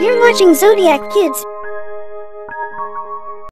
You're watching Zodiac Kids.